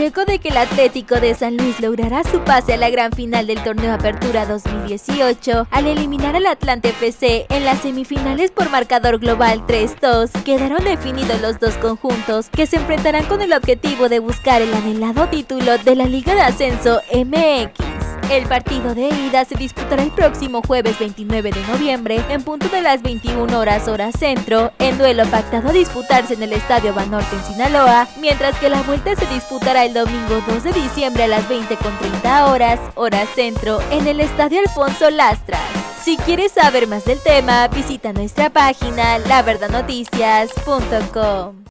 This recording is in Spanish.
Luego de que el Atlético de San Luis logrará su pase a la gran final del torneo Apertura 2018 al eliminar al Atlante FC en las semifinales por marcador global 3-2, quedaron definidos los dos conjuntos que se enfrentarán con el objetivo de buscar el anhelado título de la Liga de Ascenso MX. El partido de ida se disputará el próximo jueves 29 de noviembre en punto de las 21 horas hora centro, en duelo pactado a disputarse en el Estadio Banorte en Sinaloa, mientras que la vuelta se disputará el domingo 2 de diciembre a las 20 con 30 horas hora centro en el Estadio Alfonso Lastras. Si quieres saber más del tema, visita nuestra página laverdadnoticias.com.